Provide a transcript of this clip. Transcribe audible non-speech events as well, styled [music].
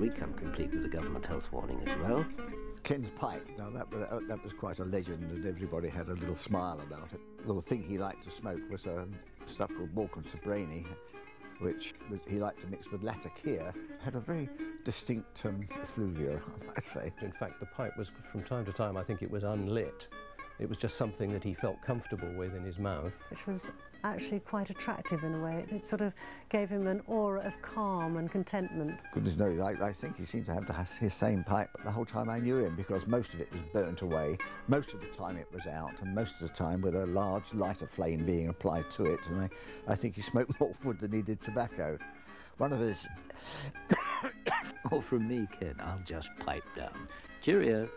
we come complete with a government health warning as well. Ken's pipe, now that, was- that was quite a legend and everybody had a little smile about it. The thing he liked to smoke was um, stuff called Balkan Sobranie, which was- he liked to mix with Latakia. Had a very distinct um, effluvia, [laughs] I might say. In fact, the pipe was, from time to time, I think it was unlit. It was just something that he felt comfortable with in his mouth. which was actually quite attractive in a way. It, it sort of gave him an aura of calm and contentment. Goodness knows, I, I think he seemed to have the, his same pipe the whole time I knew him because most of it was burnt away. Most of the time it was out, and most of the time with a large lighter flame being applied to it. And I, I think he smoked [laughs] more wood than he did tobacco. One of his [coughs] Or from me, Ken, I'll just pipe down. Cheerio.